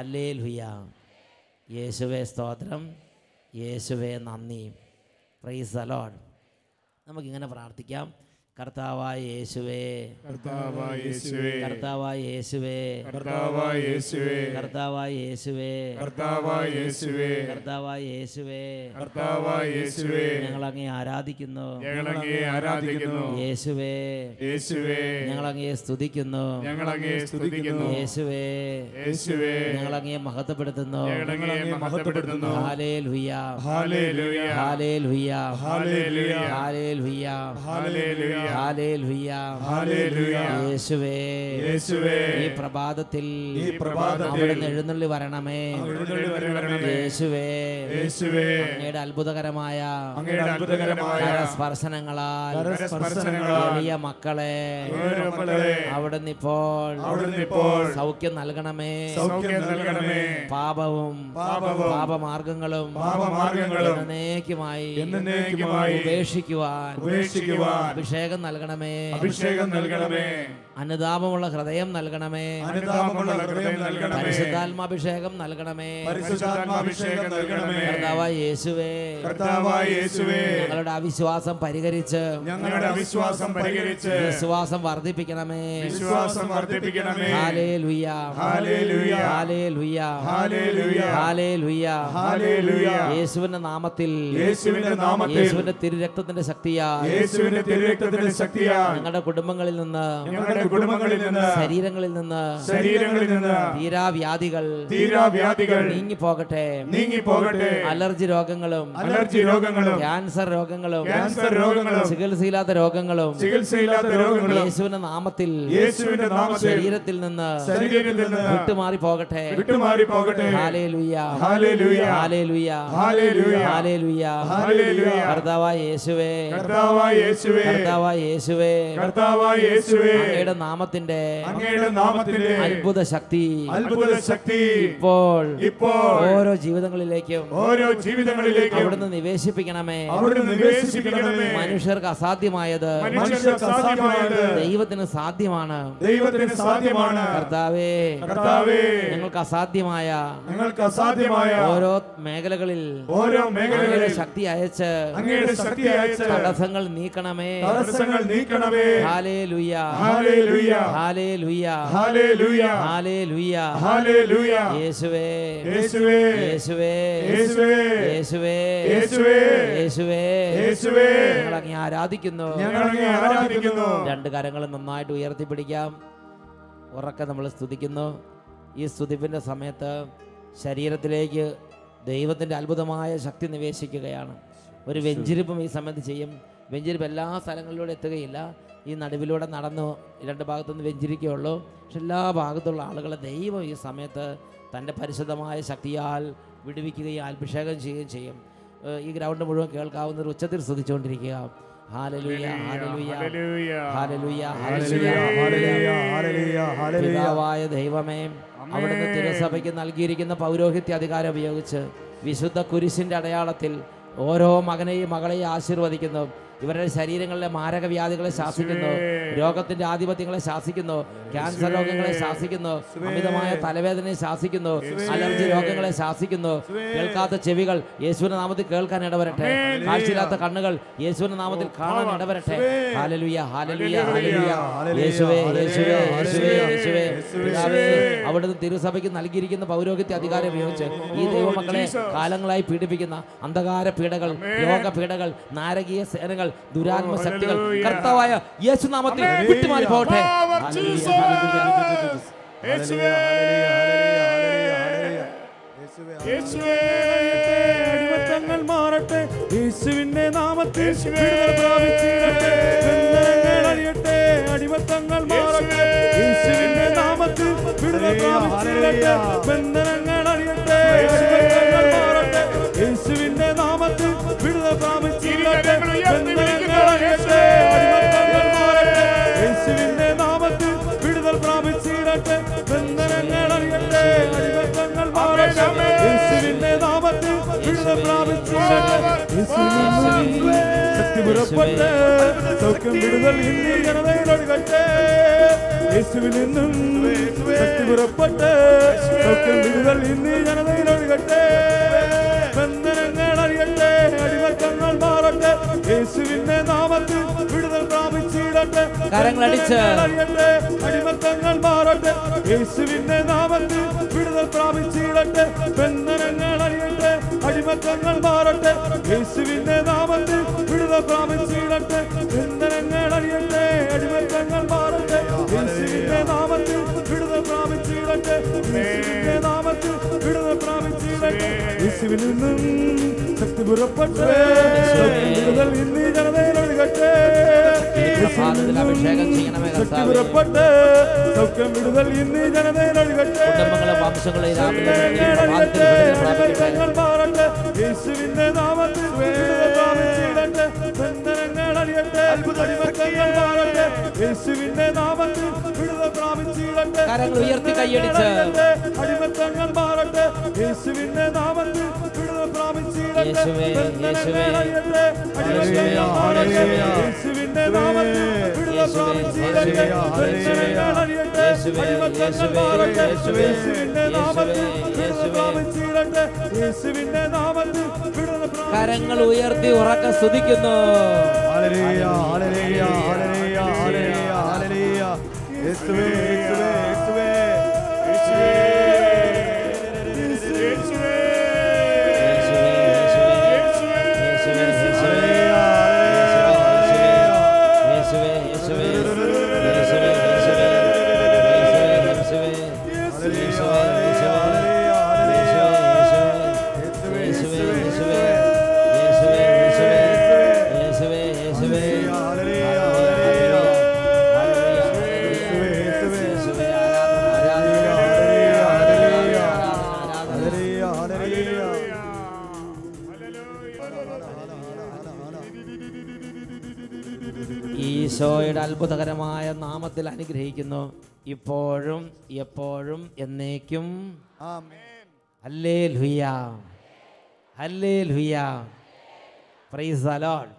ഹല്ലേ ലുയ യേശുവേ സ്തോത്രം യേശുവേ നന്ദി. പ്രൈസ് അലോഡ് നമുക്കിങ്ങനെ പ്രാർത്ഥിക്കാം. കർത്താവായ യേശുവേ. കർത്താവായ യേശുവേ. കർത്താവായ യേശുവേ. കർത്താവായ യേശുവേ. കർത്താവായ യേശുവേ. കർത്താവായ യേശുവേ. കർത്താവായ യേശുവേ. കർത്താവായ യേശുവേ. ഞങ്ങൾ അങ്ങേ ആരാധിക്കുന്നു ആരാധിക്കുന്നു. യേശുവേ. യേശുവേ. ഞങ്ങൾ അങ്ങേ സ്തുതിക്കുന്നു. ഞങ്ങളങ്ങേ സ്തുതിക്കുന്നു. യേശുവേ. യേശുവേ. ഞങ്ങൾ അങ്ങേ മഹത്വപ്പെടുത്തുന്നു ഹാലേ മഹത്വപ്പെടുത്തുന്നു. ഹാലേ ലുയ്യ ഹാലേലൂയ. ഹാലേ ലുയ്യ ഹാലേലൂയ. യേശുവേ. ഈ പ്രഭാതത്തിൽ അവിടുന്ന് എഴുന്നള്ളി വരണമേ. യേശുവേ. അങ്ങയുടെ അത്ഭുതകരമായ സ്പർശനങ്ങളാൽ വലിയ മക്കളെ അവിടുന്ന് ഇപ്പോൾ സൗഖ്യം നൽകണമേ. പാപവും പാപമാർഗങ്ങളും ഉപേക്ഷിക്കുവാൻ അഭിഷേക അഭിഷേകം നൽകണമേ. അഭിഷേകം നൽകണമേ. അനുതാപമുള്ള ഹൃദയം നൽകണമേ. അനുതാപമുള്ള ഹൃദയം നൽകണമേ. പരിശുദ്ധാത്മാഭിഷേകം നൽകണമേ. പരിശുദ്ധാത്മാഭിഷേകം നൽകണമേ. കർത്താവായ യേശുവേ. കർത്താവായ യേശുവേ. ഞങ്ങളുടെ അവിശ്വാസം പരിഹരിച്ച് ഞങ്ങളുടെ അവിശ്വാസം പരിഹരിച്ച് വിശ്വാസം വർദ്ധിപ്പിക്കണമേ. വിശ്വാസം വർദ്ധിപ്പിക്കണമേ. ഹാലേ ലുയ്യ ഹാലേലൂയ. ഹാലേ ലുയ്യ ഹാലേലൂയ. ഹാലേ ലുയ്യ ഹാലേലൂയ. യേശുവിന്റെ നാമത്തിൽ. യേശുവിന്റെ നാമത്തിൽ. യേശുവിന്റെ തിരുരക്തത്തിന്റെ ശക്തിയാൽ. യേശുവിന്റെ തിരുരക്തത്തിന്റെ ശക്തിയാൽ ഞങ്ങളുടെ കുടുംബങ്ങളിൽ നിന്ന് ഞങ്ങളുടെ കുടുംബങ്ങളിൽ നിന്ന് ശരീരങ്ങളിൽ നിന്ന് ശരീരങ്ങളിൽ നിന്ന് തീരാവ്യാധികൾ തീരാവ്യാധികൾ നീങ്ങി പോകട്ടെ അലർജി രോഗങ്ങളും അലർജി രോഗങ്ങളും ക്യാൻസർ രോഗങ്ങളും ക്യാൻസർ രോഗങ്ങളും ചികിത്സയില്ലാത്ത രോഗങ്ങളും ചികിത്സയില്ലാത്ത രോഗങ്ങളും യേശുവിന്റെ നാമത്തിൽ യേശുവിന്റെ നാമത്തിൽ ശരീരത്തിൽ നിന്ന് ശരീരത്തിൽ നിന്ന് വിട്ടുമാറി പോകട്ടെ വിട്ടുമാറി പോകട്ടെ hallelujah hallelujah. Hallelujah hallelujah. Hallelujah hallelujah. കർത്താവായ യേശുവേ. കർത്താവായ യേശുവേ. കർത്താവായ യേശുവേ കർത്താവായ യേശുവേ അങ്ങയുടെ നാമത്തിന്റെ അങ്ങയുടെ നാമത്തിന്റെ അത്ഭുത ശക്തി അത്ഭുത ശക്തി ഇപ്പോൾ ഇപ്പോൾ ഓരോ ജീവിതങ്ങളിലേക്കും ഓരോ ജീവിതങ്ങളിലേക്കും അവിടുന്ന് നിവേശിപ്പിക്കണമേ. അവിടുന്ന് നിവേശിപ്പിക്കണമേ. മനുഷ്യർക്ക് അസാധ്യമായത് മനുഷ്യർക്ക് അസാധ്യമായത് ദൈവത്തിന് സാധ്യമാണ്. ദൈവത്തിന് സാധ്യമാണ്. കർത്താവേ കർത്താവേ ഞങ്ങൾക്ക് അസാധ്യമായ ഞങ്ങൾക്ക് അസാധ്യമായ ഓരോ മേഖലകളിൽ ഓരോ മേഖലകളിൽ ശക്തി അയച്ച് അങ്ങയുടെ ശക്തി അയച്ച് തടസ്സങ്ങൾ നീക്കണമേ. തടസ്സങ്ങൾ നീക്കണമേ. യേശുവേ. യേശുവേ. യേശുവേ. യേശുവേ. യേശുവേ. യേശുവേ. യേശുവേ. യേശുവേ. ഞങ്ങൾ ആരാധിക്കുന്നു. ആരാധിക്കുന്നു. രണ്ട് കരങ്ങൾ നന്നായിട്ട് ഉയർത്തിപ്പിടിക്കാം. ഉറക്കെ നമ്മൾ സ്തുതിക്കുന്നു. ഈ സ്തുതിപ്പിന്റെ സമയത്ത് ശരീരത്തിലേക്ക് ദൈവത്തിന്റെ അത്ഭുതമായ ശക്തി നിവേശിക്കുകയാണ്. ഒരു വെഞ്ചിരിപ്പും ഈ സമയത്ത് ചെയ്യും. വെഞ്ചിരിപ്പ് എല്ലാ സ്ഥലങ്ങളിലൂടെ എത്തുകയില്ല. ഈ നടുവിലൂടെ നടന്നു രണ്ട് ഭാഗത്തുനിന്ന് വെഞ്ചിരിക്കുകയുള്ളു. പക്ഷെ എല്ലാ ഭാഗത്തുള്ള ആളുകളെ ദൈവം ഈ സമയത്ത് തന്റെ പരിശുദ്ധമായ ശക്തിയാൽ വിടുവിക്കുകയും അഭിഷേകം ചെയ്യുകയും ചെയ്യും. ഈ ഗ്രൗണ്ട് മുഴുവൻ കേൾക്കാവുന്ന ഒരു ഉച്ചത്തിൽ ശ്രദ്ധിച്ചുകൊണ്ടിരിക്കുക. പിതാവായ ദൈവമേ അവിടുന്ന് തിരുസഭയ്ക്ക് നൽകിയിരിക്കുന്ന പൗരോഹിത്യ അധികാരം ഉപയോഗിച്ച് വിശുദ്ധ കുരിശിന്റെ അടയാളത്തിൽ ഓരോ മകനെയും മകളെയും ആശീർവദിക്കുന്നു. ഇവരുടെ ശരീരങ്ങളിലെ മാരകവ്യാധികളെ ശാസിക്കുന്നു. രോഗത്തിന്റെ ആധിപത്യങ്ങളെ ശാസിക്കുന്നു. ക്യാൻസർ രോഗങ്ങളെ ശാസിക്കുന്നു. അമിതമായ തലവേദനയെ ശാസിക്കുന്നു. അലർജി രോഗങ്ങളെ ശാസിക്കുന്നു. കേൾക്കാത്ത ചെവികൾ യേശുവിന്റെ നാമത്തിൽ കേൾക്കാൻ ഇടവരട്ടെ. കാഴ്ചയില്ലാത്ത കണ്ണുകൾ യേശുവിന്റെ നാമത്തിൽ കാണാൻ ഇടവരട്ടെ. ഹാലലുയ ഹാലലുയ ഹാലലുയ യേശുവേ യേശുവേ യേശുവേ യേശുവേ. പിതാവേ അവിടുന്ന് തിരുസഭയ്ക്ക് നൽകിയിരിക്കുന്ന പൗരോഹിത്യ അധികാരം ഉപയോഗിച്ച് ഈ ദൈവമക്കളെ കാലങ്ങളായി പീഡിപ്പിക്കുന്ന അന്ധകാര പീഡകൾ രോഗപീഡകൾ നാരകീയ സേനകൾ ദുരാത്മ ശക്തികൾ. കർത്താവായ യേശുനാമത്തിൽ വിട്ടുമാറി പോകട്ടെ അടിമത്തങ്ങൾ മാറട്ടെ. നാമത്തിൽ മാറട്ടെ. നാമത്തിൽ ബന്ധനങ്ങൾ വിടുതൽ പ്രാപിച്ചിടട്ടെ യേശുവിന്റെ നാമത്തിൽ ശക്തി പുറപ്പെട്ട് സൗഖ്യം വിടുതൽ ഇന്നീ ജനതയിലൊഴുകട്ടെ യേശുവിൽ നിന്നും ശക്തി പുറപ്പെട്ട് സൗഖ്യം വിടുതൽ ഇന്ന് ഈ ബന്ധനങ്ങൾ അടിമത്തങ്ങൾ മാറട്ടെ യേശുവിന്റെ നാമത്തിൽ വിടുതൽ പ്രാപിച്ചിടട്ടെ അടിമത്തങ്ങൾ മാറട്ടെ യേശുവിന്റെ നാമത്തിൽ വിടുതൽ പ്രാപിച്ചിടട്ടെ ബന്ധനങ്ങൾ അടിമത്തങ്ങൾ മാറട്ടെ. യേശുവിന്റെ നാമത്തിൽ വിടുത പ്രാപിച്ചിടട്ടെ ബന്ധനങ്ങൾ അറിയട്ടെ അടിമത്തങ്ങൾ മാറട്ടെ. യേശുവിന്റെ നാമത്തിൽ വിടുത പ്രാപിച്ചിടട്ടെ യേശുവിന്റെ നാമത്തിൽ വിടുത പ്രാപിച്ചിടട്ടെ യേശുവിൽ നിന്നും ഗുരുപ്പട്ടേ ഇന്ന് ജനതയുടെ വിടുകട്ടെ അഭിഷേകം ചെയ്യണമേ ശക്തി പുറപ്പെട്ട്. സൗഖ്യം വിടുതൽ ഇന്ന് നാമത്തിൽ പ്രാപിച്ചിടട്ടെ ബന്ധനങ്ങൾ അഴിയട്ടെ അത്ഭുതങ്ങൾ മാറട്ടെ. യേശുവിന്റെ നാമത്തിൽ വിടുത പ്രാപിച്ചിടട്ടെ ഉയർത്തി കൈയടിച്ച്. അടിമത്തങ്ങൾ മാറട്ടെ. യേശുവിന്റെ നാമത്തിൽ കരങ്ങൾ ഉയർത്തി ഉറക്ക സ്തുതിക്കുന്നു. Hallelujah hallelujah hallelujah hallelujah. Hallelujah യേശുവേ യേശുവേ യേശുവേ. ഈശോയുടെ അത്ഭുതകരമായ നാമത്തിൽ അനുഗ്രഹിക്കുന്നു. ഇപ്പോഴും എപ്പോഴും എന്നേക്കും. അല്ലേ ലുയ്യ അല്ലേ ലുയ്യ പ്രൈസ് അലോഡ്